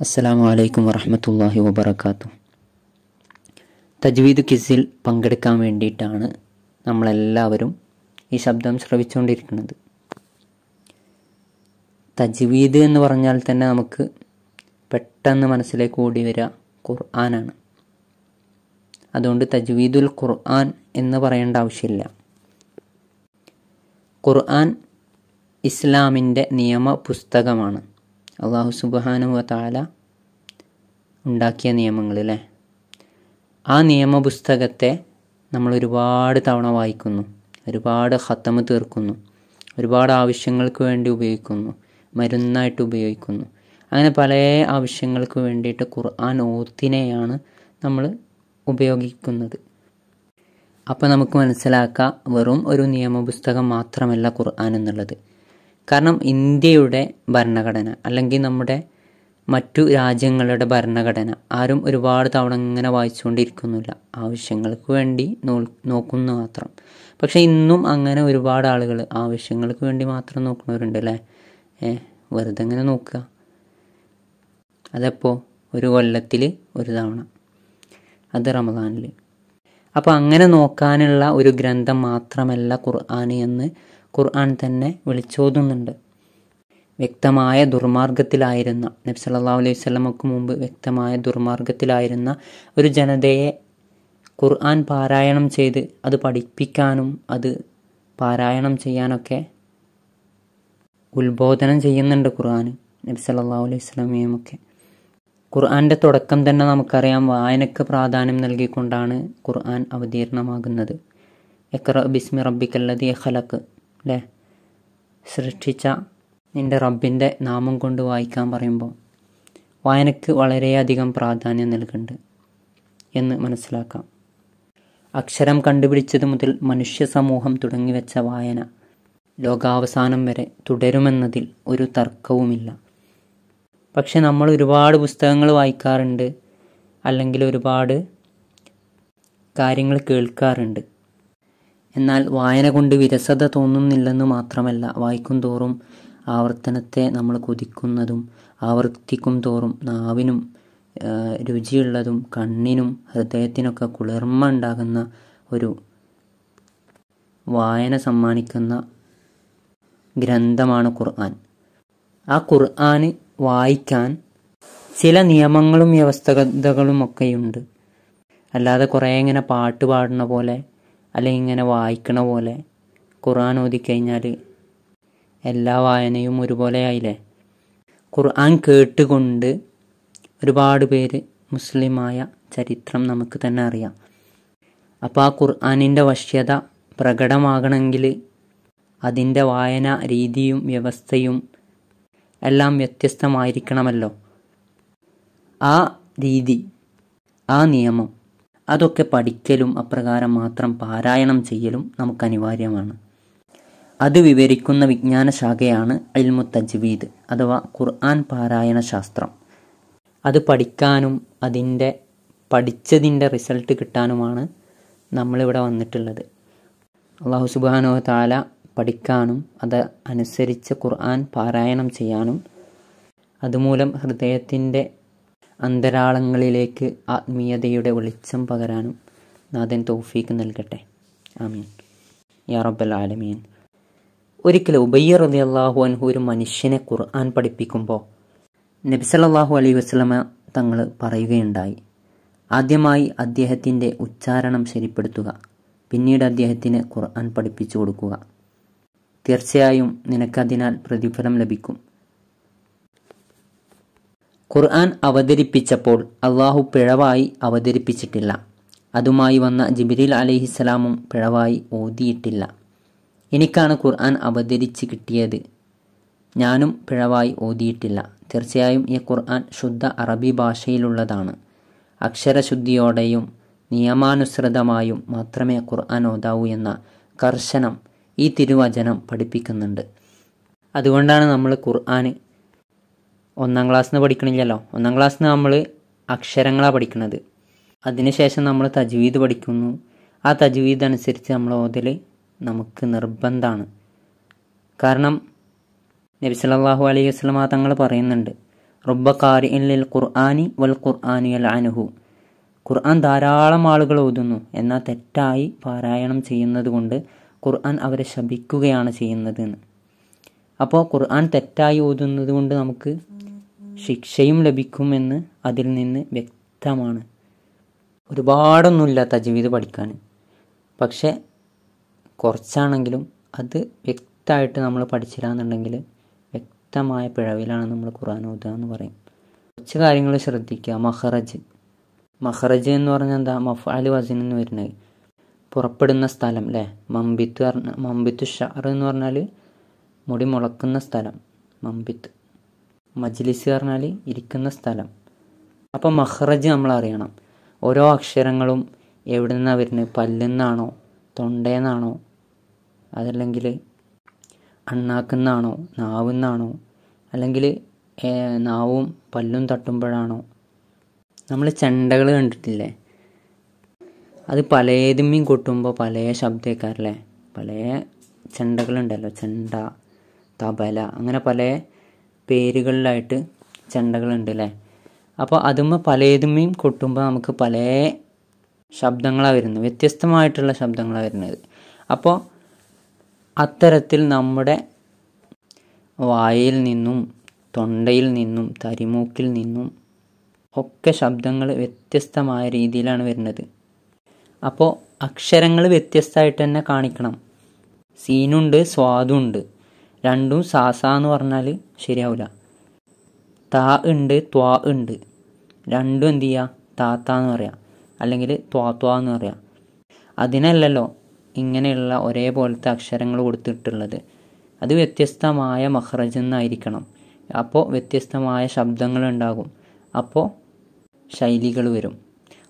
അസ്സലാമു അലൈക്കും വറഹമത്തല്ലാഹി വബർക്കാത്തു തജ്വീദ് കിസിൽ പങ്കെടുക്കാൻ വേണ്ടിയിട്ടാണ് നമ്മളെല്ലാവരും ഈ ശബ്ദം ശ്രവിച്ചുകൊണ്ടിരിക്കുന്നത്. തജ്വീദ് എന്ന് പറഞ്ഞാൽ തന്നെ നമുക്ക് പെട്ടെന്ന് മനസ്സിലേക്ക് ഓടി വരിക ഖുർആനാണ് അതുകൊണ്ട് തജ്വീദുൽ ഖുർആൻ എന്ന് പറയേണ്ട ആവശ്യമില്ല. ഖുർആൻ ഇസ്ലാമിന്റെ നിയമ പുസ്തകമാണ്. അള്ളാഹു സുബാനുവ താല ഉണ്ടാക്കിയ നിയമങ്ങൾ അല്ലേ ആ നിയമപുസ്തകത്തെ നമ്മൾ ഒരുപാട് തവണ വായിക്കുന്നു. ഒരുപാട് ഹത്തമ് തീർക്കുന്നു. ഒരുപാട് ആവശ്യങ്ങൾക്ക് വേണ്ടി ഉപയോഗിക്കുന്നു. മരുന്നായിട്ട് ഉപയോഗിക്കുന്നു. അങ്ങനെ പല ആവശ്യങ്ങൾക്ക് വേണ്ടിയിട്ട് ഖുർആൻ ഓത്തിനെയാണ് നമ്മൾ ഉപയോഗിക്കുന്നത്. അപ്പോൾ നമുക്ക് മനസ്സിലാക്കാം വെറും ഒരു നിയമപുസ്തകം മാത്രമല്ല ഖുർആൻ എന്നുള്ളത്. കാരണം ഇന്ത്യയുടെ ഭരണഘടന അല്ലെങ്കിൽ നമ്മുടെ മറ്റു രാജ്യങ്ങളുടെ ഭരണഘടന ആരും ഒരുപാട് തവണ ഇങ്ങനെ വായിച്ചുകൊണ്ടിരിക്കുന്നില്ല. ആവശ്യങ്ങൾക്ക് വേണ്ടി നോ നോക്കുന്നു മാത്രം. പക്ഷേ ഇന്നും അങ്ങനെ ഒരുപാട് ആളുകൾ ആവശ്യങ്ങൾക്ക് വേണ്ടി മാത്രം നോക്കുന്നവരുണ്ട് അല്ലേ? ഏ വെറുതെ ഇങ്ങനെ നോക്കുക. അതെപ്പോൾ ഒരു കൊല്ലത്തിൽ ഒരു തവണ. അത് റമദാനിൽ അപ്പോൾ അങ്ങനെ നോക്കാനുള്ള ഒരു ഗ്രന്ഥം മാത്രമല്ല ഖുർആൻ എന്ന് ഖുർആൻ തന്നെ വിളിച്ചോതുന്നുണ്ട്. വ്യക്തമായ ദുർമാർഗത്തിലായിരുന്ന നബി സല്ലല്ലാഹു അലൈഹി സ്വലമക്ക് മുമ്പ് വ്യക്തമായ ദുർമാർഗത്തിലായിരുന്ന ഒരു ജനതയെ ഖുർആൻ പാരായണം ചെയ്ത് അത് പഠിപ്പിക്കാനും അത് പാരായണം ചെയ്യാനൊക്കെ ഉത്ബോധനം ചെയ്യുന്നുണ്ട് ഖുർആൻ നബി സല്ലല്ലാഹു അലൈഹി വസല്ലമയുമൊക്കെ. ഖുർആന്റെ തുടക്കം തന്നെ നമുക്കറിയാം വായനക്ക് പ്രാധാന്യം നൽകിക്കൊണ്ടാണ് ഖുർആൻ അവതീർണമാകുന്നത്. എക്ര ബിസ്മി റബ്ബിക്കല്ലതി ഖലക്ക് അല്ലേ സൃഷ്ടിച്ച നിന്റെ റബ്ബിന്റെ നാമം കൊണ്ട് വായിക്കാൻ പറയുമ്പോൾ വായനക്ക് വളരെയധികം പ്രാധാന്യം നൽകുന്നുണ്ട് എന്ന് മനസ്സിലാക്കാം. അക്ഷരം കണ്ടുപിടിച്ചത് മുതൽ മനുഷ്യ സമൂഹം തുടങ്ങിവെച്ച വായന ലോകാവസാനം വരെ തുടരുമെന്നതിൽ ഒരു തർക്കവുമില്ല. പക്ഷെ നമ്മൾ ഒരുപാട് പുസ്തകങ്ങൾ വായിക്കാറുണ്ട് അല്ലെങ്കിൽ ഒരുപാട് കാര്യങ്ങൾ കേൾക്കാറുണ്ട്. എന്നാൽ വായന കൊണ്ട് വിരസത തോന്നുന്നില്ലെന്ന് മാത്രമല്ല വായിക്കും തോറും ആവർത്തനത്തെ നമ്മൾ കൊതിക്കുന്നതും ആവർത്തിക്കും തോറും നാവിനും രുചിയുള്ളതും കണ്ണിനും ഹൃദയത്തിനൊക്കെ കുളിർമ ഉണ്ടാകുന്ന ഒരു വായന സമ്മാനിക്കുന്ന ഗ്രന്ഥമാണ് ഖുർആൻ. ആ ഖുർആന് വായിക്കാൻ ചില നിയമങ്ങളും വ്യവസ്ഥകളും ഒക്കെയുണ്ട്. അല്ലാതെ കുറേ ഇങ്ങനെ പാട്ട് പാടുന്ന പോലെ അല്ലെങ്കിൽ ഇങ്ങനെ വായിക്കണ പോലെ ഖുർആൻ ഓതിക്കഴിഞ്ഞാൽ എല്ലാ വായനയും ഒരുപോലെ ആയില്ലേ? ഖുർആൻ കേട്ടുകൊണ്ട് ഒരുപാട് പേര് മുസ്ലിമായ ചരിത്രം നമുക്ക് തന്നെ അറിയാം. അപ്പോൾ ആ ഖുർആാനിന്റെ വശ്യത പ്രകടമാകണമെങ്കിൽ അതിന്റെ വായന രീതിയും വ്യവസ്ഥയും എല്ലാം വ്യത്യസ്തമായിരിക്കണമല്ലോ. ആ രീതി ആ നിയമം അതൊക്കെ പഠിക്കലും അപ്രകാരം മാത്രം പാരായണം ചെയ്യലും നമുക്ക് അനിവാര്യമാണ്. അത് വിവരിക്കുന്ന വിജ്ഞാന ശാഖയാണ് അൽമു തജ്വീദ് അഥവാ ഖുർആൻ പാരായണ ശാസ്ത്രം. അത് പഠിക്കാനും അതിന്റെ പഠിച്ചതിന്റെ റിസൾട്ട് കിട്ടാനുമാണ് നമ്മളിവിടെ വന്നിട്ടുള്ളത്. അള്ളാഹു സുബാനോ താല പഠിക്കാനും അത് അനുസരിച്ച് ഖുർആൻ പാരായണം ചെയ്യാനും അതുമൂലം ഹൃദയത്തിന്റെ അന്തരാളങ്ങളിലേക്ക് ആത്മീയതയുടെ വെളിച്ചം പകരാനും നാഥൻ തോഫീക്ക് നൽകട്ടെ. ആമീൻ. യാ റബ്ബൽ ആലമീൻ. ഒരിക്കൽ ഉബയ്യ അലി അള്ളാഹു അൻഹു ഒരു മനുഷ്യനെ ഖുർആൻ പഠിപ്പിക്കുമ്പോൾ നബിസല്ലാഹു അലൈഹി വസ്ലമ തങ്ങൾ പറയുകയുണ്ടായി. ആദ്യമായി അദ്ദേഹത്തിന്റെ ഉച്ചാരണം ശരിപ്പെടുത്തുക. പിന്നീട് അദ്ദേഹത്തിന് ഖുർആൻ പഠിപ്പിച്ചു കൊടുക്കുക. തീർച്ചയായും നിനക്കതിനാൽ പ്രതിഫലം ലഭിക്കും. ഖുർആൻ അവതരിപ്പിച്ചപ്പോൾ അള്ളാഹു പിഴവായി അവതരിപ്പിച്ചിട്ടില്ല. അതുമായി വന്ന ജിബിരിൽ അലഹിസ്സലാമും പിഴവായി ഓതിയിട്ടില്ല. എനിക്കാണ് ഖുർആൻ അവതരിച്ച് കിട്ടിയത്. ഞാനും പിഴവായി ഓതിയിട്ടില്ല. തീർച്ചയായും ഈ ഖുർആൻ ശുദ്ധ അറബി ഭാഷയിലുള്ളതാണ്. അക്ഷരശുദ്ധിയോടെയും നിയമാനുസൃതമായും മാത്രമേ ഖുർആൻ ഓതാവൂ എന്ന കർശനം ഈ തിരുവചനം പഠിപ്പിക്കുന്നുണ്ട്. അതുകൊണ്ടാണ് നമ്മൾ ഖുർആൻ ഒന്നാം ക്ലാസ് നിന്ന് പഠിക്കണില്ലല്ലോ. ഒന്നാം ക്ലാസ് നിന്ന് നമ്മൾ അക്ഷരങ്ങളാണ് പഠിക്കുന്നത് അതിനുശേഷം നമ്മൾ തജ്വീദ് പഠിക്കുന്നു. ആ തജ്വീദ് അനുസരിച്ച് നമ്മൾ ഓതൽ നമുക്ക് നിർബന്ധമാണ് കാരണം നബി സല്ലല്ലാഹു അലൈഹി വസല്ലമ തങ്ങൾ പറയുന്നുണ്ട് റുബക്കാരി ലിൽ ഖുർആാനി വൽ ഖുർആാനി അൽ അനുഹു. ഖുർആൻ ധാരാളം ആളുകൾ ഓതുന്നു. എന്നാൽ തെറ്റായി പാരായണം ചെയ്യുന്നത് കൊണ്ട് ഖുർആൻ അവരെ ശപിക്കുകയാണ് ചെയ്യുന്നത് എന്ന് അപ്പോൾ ഖുർആൻ തെറ്റായി ഓതുന്നത് കൊണ്ട് നമുക്ക് ശിക്ഷയും ലഭിക്കുമെന്ന് അതിൽ നിന്ന് വ്യക്തമാണ്. ഒരുപാടൊന്നുമില്ല തജ്വീദ് പഠിക്കാൻ. പക്ഷെ കുറച്ചാണെങ്കിലും അത് വ്യക്തമായിട്ട് നമ്മൾ പഠിച്ചില്ലാന്നുണ്ടെങ്കിൽ വ്യക്തമായ പിഴവിലാണ് നമ്മൾ ഖുർആൻ ഓതുക എന്ന് പറയും. കുറച്ച് കാര്യങ്ങൾ ശ്രദ്ധിക്കുക. മഹറജ്. മഹറജ് എന്ന് പറഞ്ഞാൽ എന്താ? മഫാലി വസിൻ എന്ന് വരുന്നത്. പുറപ്പെടുന്ന സ്ഥലം അല്ലേ? മമ്പിത്ത് മമ്പിത്ത് ഷാർ എന്ന് പറഞ്ഞാൽ മുടി മുളക്കുന്ന സ്ഥലം മമ്പിത്ത്. മജ്ലിസ് പറഞ്ഞാൽ ഇരിക്കുന്ന സ്ഥലം. അപ്പോൾ മഹ്റജ് നമ്മൾ അറിയണം. ഓരോ അക്ഷരങ്ങളും എവിടെ നിന്നാണ് വരുന്നത്? പല്ലുന്നാണോ? തൊണ്ടേന്നാണോ? അതല്ലെങ്കിൽ അണ്ണാക്കുന്നാണോ? നാവുന്നാണോ? അല്ലെങ്കിൽ നാവും പല്ലും തട്ടുമ്പോഴാണോ? നമ്മൾ ചെണ്ടകൾ കണ്ടിട്ടില്ലേ? അത് പലതുമ്മയും കൊട്ടുമ്പോൾ പല ശബ്ദക്കാരല്ലേ? പല ചെണ്ടകളുണ്ടല്ലോ. ചെണ്ട തബല അങ്ങനെ പല പേരുകളിലായിട്ട് ചെണ്ടകളുണ്ട് അല്ലേ അപ്പോൾ അതുമ്പോൾ പലതുമേയും കൊട്ടുമ്പോൾ നമുക്ക് പല ശബ്ദങ്ങളാണ് വരുന്നത്. വ്യത്യസ്തമായിട്ടുള്ള ശബ്ദങ്ങളാണ് വരുന്നത്. അപ്പോൾ അത്തരത്തിൽ നമ്മുടെ വായിൽ നിന്നും തൊണ്ടയിൽ നിന്നും തരിമൂക്കിൽ നിന്നും ഒക്കെ ശബ്ദങ്ങൾ വ്യത്യസ്തമായ രീതിയിലാണ് വരുന്നത്. അപ്പോൾ അക്ഷരങ്ങൾ വ്യത്യസ്തമായിട്ട് തന്നെ കാണിക്കണം. സീനുണ്ട് സ്വാദുണ്ട്. രണ്ടും സാസ എന്ന് പറഞ്ഞാൽ ശരിയാവില്ല താ ഉണ്ട് ത്വാ ഉണ്ട്. രണ്ടും എന്ത് ചെയ്യുക താത്ത എന്ന് പറയാം. അല്ലെങ്കിൽ ത്വാ ത്വാ എന്ന് പറയാം. അതിനല്ലല്ലോ ഇങ്ങനെയുള്ള ഒരേപോലത്തെ അക്ഷരങ്ങൾ കൊടുത്തിട്ടുള്ളത്. അത് വ്യത്യസ്തമായ മഹ്റജ് എന്നായിരിക്കണം. അപ്പോൾ വ്യത്യസ്തമായ ശബ്ദങ്ങൾ ഉണ്ടാകും. അപ്പോൾ ശൈലികൾ വരും.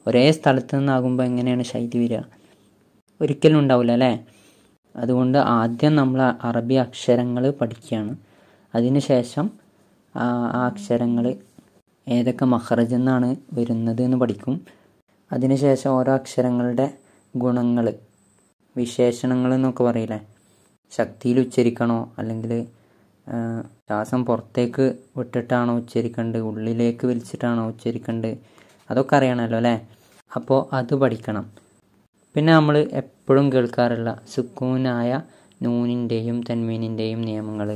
ഒരേ സ്ഥലത്ത് നിന്നാകുമ്പോൾ എങ്ങനെയാണ് ശൈലി വരിക? ഒരിക്കലും ഉണ്ടാവില്ല അല്ലേ? അതുകൊണ്ട് ആദ്യം നമ്മൾ അറബി അക്ഷരങ്ങൾ പഠിക്കുകയാണ്. അതിനുശേഷം ആ അക്ഷരങ്ങൾ ഏതൊക്കെ മഹ്റജ് എന്നാണ് വരുന്നത് എന്ന് പഠിക്കും. അതിനുശേഷം ഓരോ അക്ഷരങ്ങളുടെ ഗുണങ്ങൾ വിശേഷണങ്ങൾ എന്നൊക്കെ പറയില്ലേ? ശക്തിയിൽ ഉച്ചരിക്കണോ? അല്ലെങ്കിൽ ശ്വാസം പുറത്തേക്ക് വിട്ടിട്ടാണോ ഉച്ചരിക്കേണ്ടത്? ഉള്ളിലേക്ക് വലിച്ചിട്ടാണോ ഉച്ചരിക്കേണ്ടത്? അതൊക്കെ അറിയണമല്ലോ അല്ലേ? അപ്പോൾ അത് പഠിക്കണം. പിന്നെ നമ്മൾ എപ്പോഴും കേൾക്കാറുള്ള സുക്കൂനായ നൂനിന്റെയും തന്മീനിന്റെയും നിയമങ്ങൾ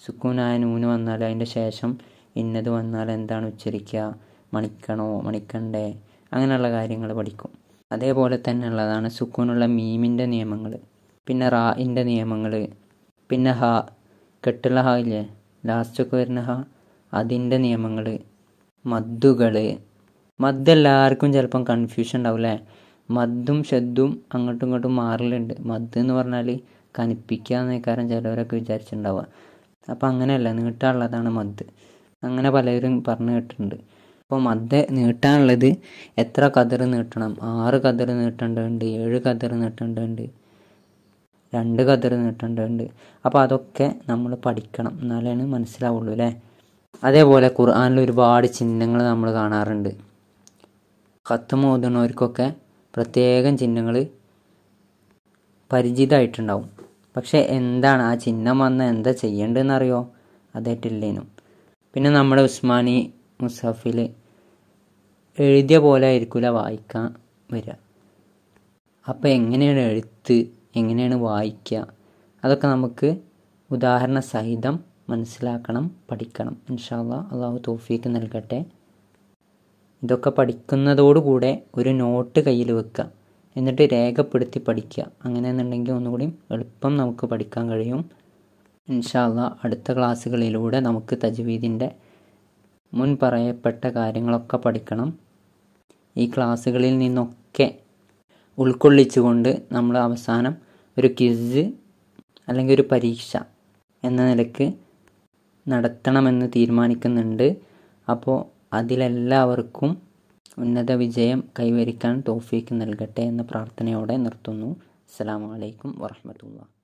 സുക്കൂനായ നൂന് വന്നാൽ അതിന്റെ ശേഷം ഇന്നത് വന്നാൽ എന്താണ് ഉച്ചരിക്കുക? മണിക്കണോ? മണിക്കണ്ടേ? അങ്ങനെയുള്ള കാര്യങ്ങൾ പഠിക്കും. അതേപോലെ തന്നെ ഉള്ളതാണ് സുക്കൂനുള്ള മീമിന്റെ നിയമങ്ങൾ പിന്നെ റാഇന്റെ നിയമങ്ങൾ പിന്നെ ഹ. കെട്ടുള്ള ഹ ഇല്ലേ? ലാസ്റ്റൊക്കെ വരുന്ന ഹ. അതിന്റെ നിയമങ്ങൾ മദ്ദുകൾ മദ് എല്ലാവർക്കും ചിലപ്പം കൺഫ്യൂഷൻ ഉണ്ടാവും അല്ലേ മദ്ദും ഷദ്ദും അങ്ങോട്ടും ഇങ്ങോട്ടും മാറലുണ്ട്. മദ് എന്ന് പറഞ്ഞാൽ കനിപ്പിക്കുക എന്നേക്കാരം ചിലവരൊക്കെ വിചാരിച്ചിട്ടുണ്ടാവുക അപ്പം അങ്ങനെയല്ല നീട്ടാനുള്ളതാണ് മദ്. അങ്ങനെ പലരും പറഞ്ഞു കേട്ടിട്ടുണ്ട്. അപ്പോൾ മദ് നീട്ടാനുള്ളത് എത്ര കതിർ നീട്ടണം? ആറ് കതിർ നീട്ടേണ്ടതുണ്ട് ഏഴ് കതിർ നീട്ടേണ്ടതുണ്ട് രണ്ട് കതിർ നീട്ടേണ്ടതുണ്ട്. അപ്പോൾ അതൊക്കെ നമ്മൾ പഠിക്കണം. എന്നാലാണ് മനസ്സിലാവുള്ളൂ അല്ലേ? അതേപോലെ ഖുർആാനിൽ ഒരുപാട് ചിഹ്നങ്ങൾ നമ്മൾ കാണാറുണ്ട്. കത്ത് ഓതുന്നവർക്കൊക്കെ പ്രത്യേകം ചിഹ്നങ്ങൾ പരിചിതമായിട്ടുണ്ടാവും. പക്ഷേ എന്താണ് ആ ചിഹ്നം വന്ന എന്താ ചെയ്യേണ്ടതെന്നറിയോ? അതായിട്ടില്ലേനും പിന്നെ നമ്മുടെ ഉസ്മാനി മുസഫിൽ എഴുതിയ പോലെ ആയിരിക്കില്ല വായിക്കാൻ വരിക. അപ്പോൾ എങ്ങനെയാണ് എഴുത്ത്? എങ്ങനെയാണ് വായിക്കുക അതൊക്കെ നമുക്ക് ഉദാഹരണ സഹിതം മനസ്സിലാക്കണം പഠിക്കണം. ഇൻഷാല്ല അള്ളാഹു തോഫീക്ക് നൽകട്ടെ. ഇതൊക്കെ പഠിക്കുന്നതോടുകൂടെ ഒരു നോട്ട് കയ്യിൽ വെക്കുക. എന്നിട്ട് രേഖപ്പെടുത്തി പഠിക്കുക. അങ്ങനെയെന്നുണ്ടെങ്കിൽ ഒന്നുകൂടി എളുപ്പം നമുക്ക് പഠിക്കാൻ കഴിയും. ഇൻഷാല്ല അടുത്ത ക്ലാസ്സുകളിലൂടെ നമുക്ക് തജ്വീദിന്റെ മുൻ പറയപ്പെട്ട കാര്യങ്ങളൊക്കെ പഠിക്കണം. ഈ ക്ലാസ്സുകളിൽ നിന്നൊക്കെ ഉൾക്കൊള്ളിച്ചുകൊണ്ട് നമ്മൾ അവസാനം ഒരു ക്വിസ് അല്ലെങ്കിൽ ഒരു പരീക്ഷ എന്ന നിലയ്ക്ക് നടത്തണമെന്ന് തീരുമാനിക്കുന്നുണ്ട്. അപ്പോൾ അതിലെല്ലാവർക്കും ഉന്നത വിജയം കൈവരിക്കാൻ തോഫീക്ക് നൽകട്ടെ എന്ന പ്രാർത്ഥനയോടെ നിർത്തുന്നു. അസ്സാം വലൈക്കും വാഹമത്തുള്ള